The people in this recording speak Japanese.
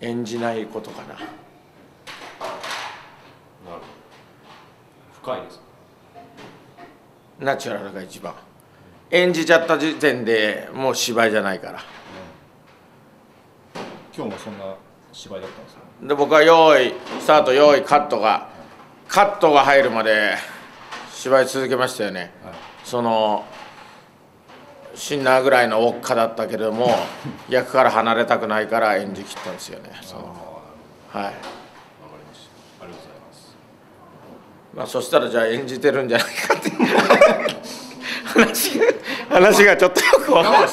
演じないことかな。なるほど。深いですナチュラルが一番。演じちゃった時点でもう芝居じゃないから。今日もそんな芝居だったんですか？で僕は用意スタート用意カットがカットが入るまで芝居続けましたよね。はい。そのシンナーぐらいの大っかだったけれども 役から離れたくないから演じきったんですよね。はい。ました。ありがとうございます。まあそしたらじゃあ演じてるんじゃないかっていう 話がちょっとよくわかん